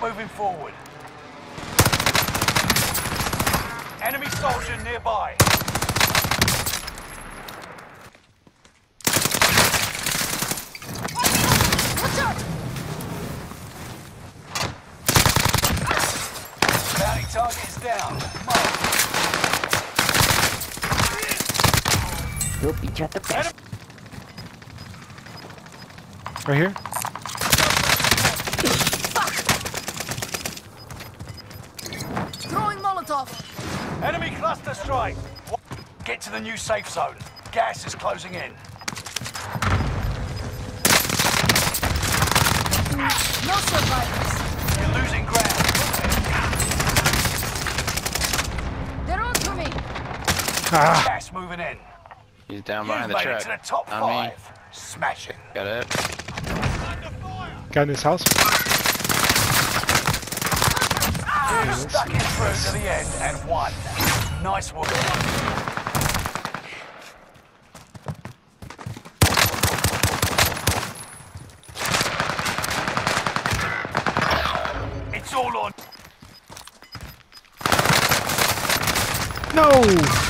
Moving forward. Enemy soldier nearby. Watch out! Bounty target is down. Mark. You'll be just the best. Right here. Molotov! Enemy cluster strike. Get to the new safe zone. Gas is closing in. No survivors! You're losing ground. They're on to me! Ah, Gas moving in. He's down You've behind the made truck. it to the top On me. five. Smash it. Got it. guy in this house. Stuck it through to the end and won. Nice work. It's all on. No!